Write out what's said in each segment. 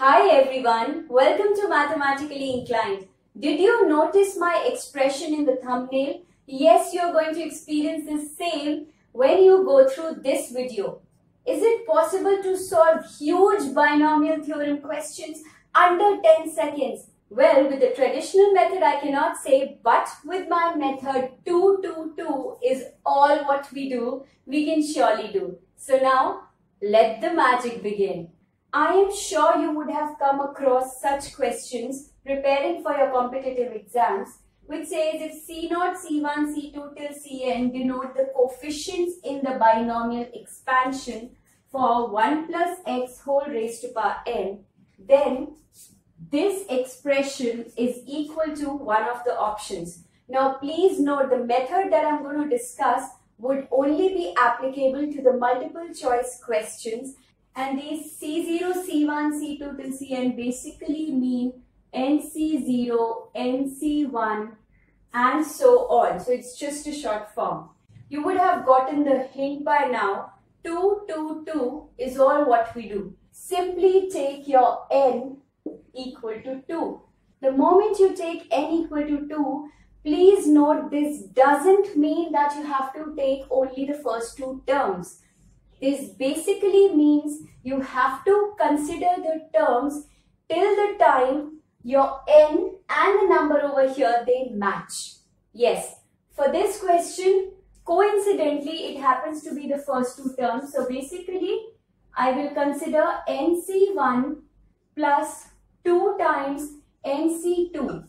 Hi everyone, welcome to Mathematically Inclined. Did you notice my expression in the thumbnail? Yes, you're going to experience the same when you go through this video. Is it possible to solve huge binomial theorem questions under 10 seconds? Well, with the traditional method I cannot say, but with my method 222 is all what we do, we can surely do. So now, let the magic begin. I am sure you would have come across such questions preparing for your competitive exams which says if C0, C1, C2 till Cn denote the coefficients in the binomial expansion for 1 plus x whole raised to power n, then this expression is equal to one of the options. Now please note the method that I'm going to discuss would only be applicable to the multiple choice questions and these C0, C1, C2 till Cn basically mean NC0, NC1 and so on. So it's just a short form. You would have gotten the hint by now. 2, 2, 2 is all what we do. Simply take your n equal to 2. The moment you take n equal to 2, please note this doesn't mean that you have to take only the first two terms. This basically means you have to consider the terms till the time your n and the number over here they match. Yes, for this question, coincidentally it happens to be the first two terms. So basically, I will consider NC1 plus 2 times NC2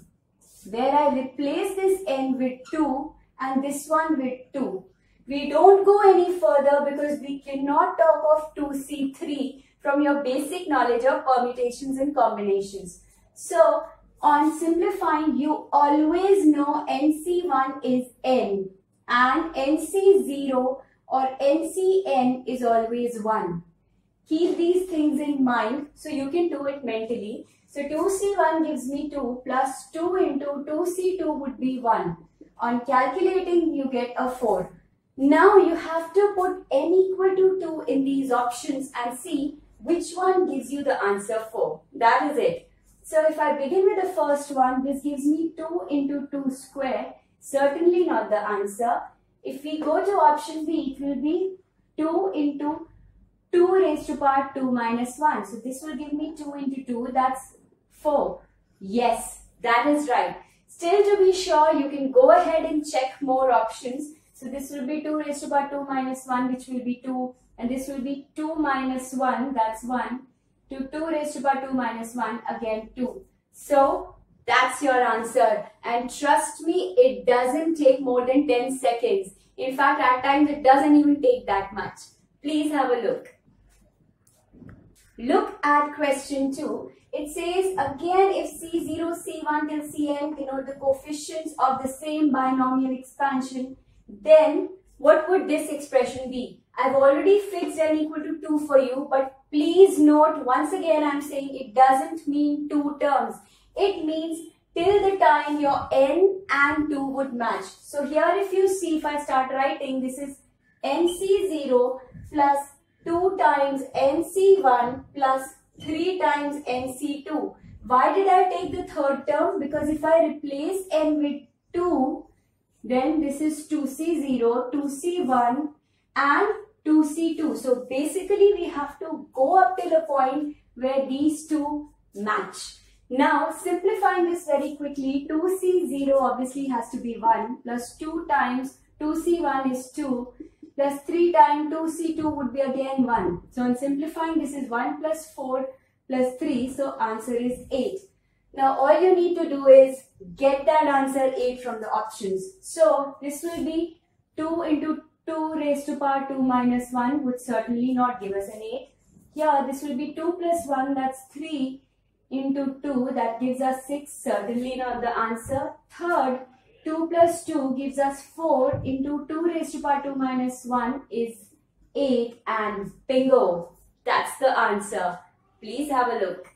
where I replace this n with 2 and this one with 2. We don't go any further because we cannot talk of 2C3 from your basic knowledge of permutations and combinations. So, on simplifying, you always know NC1 is N and NC0 or NCN is always 1. Keep these things in mind so you can do it mentally. So 2C1 gives me 2 plus 2 into 2C2 would be 1. On calculating, you get a 4. Now you have to put n equal to 2 in these options and see which one gives you the answer 4. That is it. So if I begin with the first one, this gives me 2 into 2 square. Certainly not the answer. If we go to option B, it will be 2 into 2 raised to power 2 minus 1. So this will give me 2 into 2, that's 4. Yes, that is right. Still to be sure, you can go ahead and check more options. So this will be 2 raised to the power 2 minus 1 which will be 2 and this will be 2 minus 1 that's 1 to 2 raised to the power 2 minus 1 again 2. So that's your answer and trust me it doesn't take more than 10 seconds. In fact at times it doesn't even take that much. Please have a look. Look at question 2. It says again if C0, C1 till Cn denote the coefficients of the same binomial expansion then what would this expression be? I've already fixed n equal to 2 for you, but please note once again I'm saying it doesn't mean two terms. It means till the time your n and 2 would match. So here if you see, if I start writing, this is nc0 plus 2 times nc1 plus 3 times nc2. Why did I take the third term? Because if I replace n with 2, then this is 2C0, 2C1 and 2C2. So basically we have to go up till a point where these two match. Now simplifying this very quickly, 2C0 obviously has to be 1 plus 2 times 2C1 is 2 plus 3 times 2C2 would be again 1. So in simplifying this is 1 plus 4 plus 3 so answer is 8. Now all you need to do is get that answer 8 from the options. So this will be 2 into 2 raised to power 2 minus 1 would certainly not give us an 8. Here this will be 2 plus 1 that's 3 into 2 that gives us 6 certainly not the answer. Third 2 plus 2 gives us 4 into 2 raised to power 2 minus 1 is 8 and bingo that's the answer. Please have a look.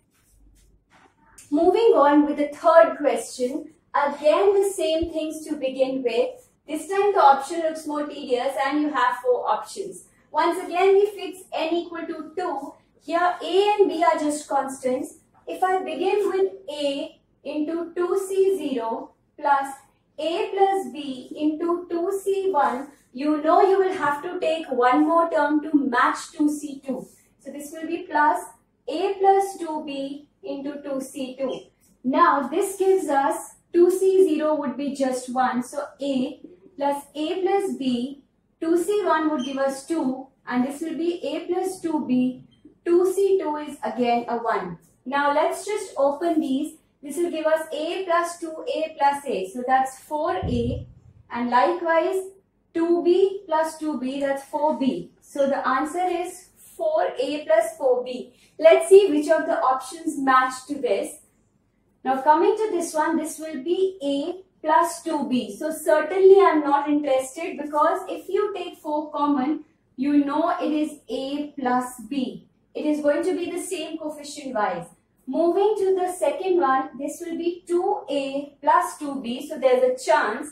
Moving on with the third question, again the same things to begin with. This time the option looks more tedious and you have four options. Once again we fix n equal to 2. Here a and b are just constants. if I begin with A into 2C0 plus A plus B into 2C1, you know you will have to take one more term to match 2C2. So this will be plus A plus 2B into 2C2. Now this gives us 2C0 would be just 1. So A plus A plus B, 2C1 would give us 2 and this will be A plus 2B. 2C2 is again a 1. Now let's just open these. This will give us A plus 2A plus A. So that's 4A and likewise 2B plus 2B that's 4B. So the answer is 4A plus 4B. Let's see which of the options match to this. Now coming to this one, this will be A plus 2B. So certainly I'm not interested because if you take 4 common, you know it is A plus B. It is going to be the same coefficient wise. Moving to the second one, this will be 2A plus 2B. So there's a chance.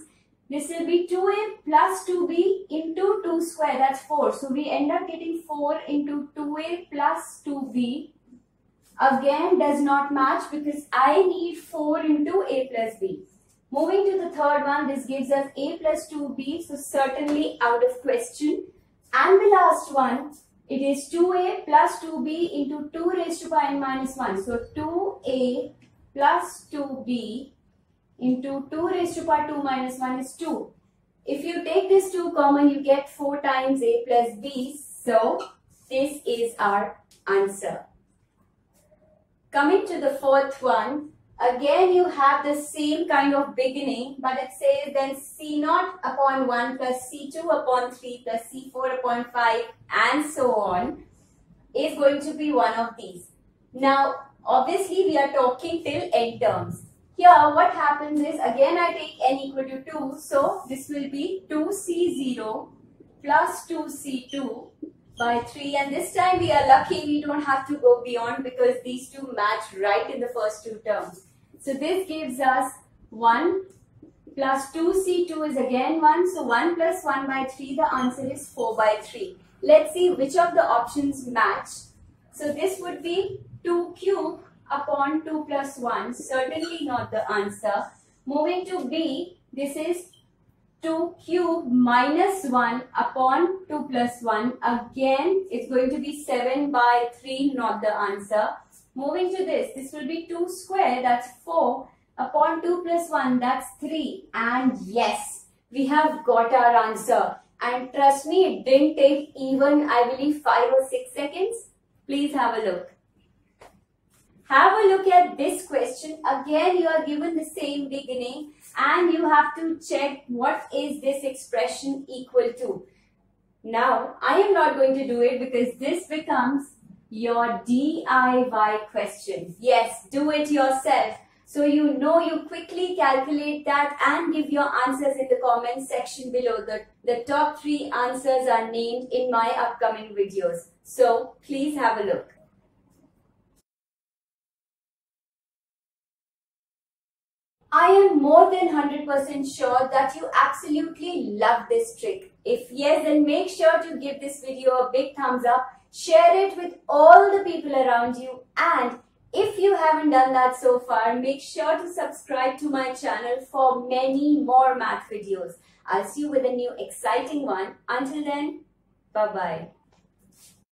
This will be 2A plus 2B into 2 square. That's 4. So we end up getting 4 into 2A plus 2B. Again does not match because I need 4 into A plus B. Moving to the third one, this gives us A plus 2B. So certainly out of question. And the last one, it is 2a plus 2b into 2 raised to power n minus 1. So 2a plus 2b into 2 raised to power 2 minus 1 is 2. If you take this 2 common, you get 4 times a plus b. So this is our answer. Coming to the fourth one, Again, you have the same kind of beginning, but it says then C0 upon 1 plus C2 upon 3 plus C4 upon 5 and so on is going to be one of these. Now, obviously, we are talking till n terms. Here, what happens is, again, I take n equal to 2. So, this will be 2C0 plus 2C2 by 3 and this time we are lucky we don't have to go beyond because these two match right in the first two terms. So this gives us 1 plus 2c2 is again 1. So 1 plus 1 by 3, the answer is 4 by 3. Let's see which of the options match. So this would be 2 cube upon 2 plus 1. Certainly not the answer. Moving to B, this is 2 cube minus 1 upon 2 plus 1. Again, it's going to be 7 by 3, not the answer. Moving to this, this will be 2 square, that's 4, upon 2 plus 1, that's 3. And yes, we have got our answer. And trust me, it didn't take even, I believe, 5 or 6 seconds. Please have a look. Have a look at this question. Again, you are given the same beginning and you have to check what is this expression equal to. Now, I am not going to do it because this becomes your DIY question. Yes, do it yourself. So you know you quickly calculate that and give your answers in the comment section below. The, the top three answers are named in my upcoming videos. So please have a look. I am more than 100% sure that you absolutely love this trick. If yes, then make sure to give this video a big thumbs up Share it with all the people around you and if you haven't done that so far, make sure to subscribe to my channel for many more math videos. I'll see you with a new exciting one. Until then, bye-bye.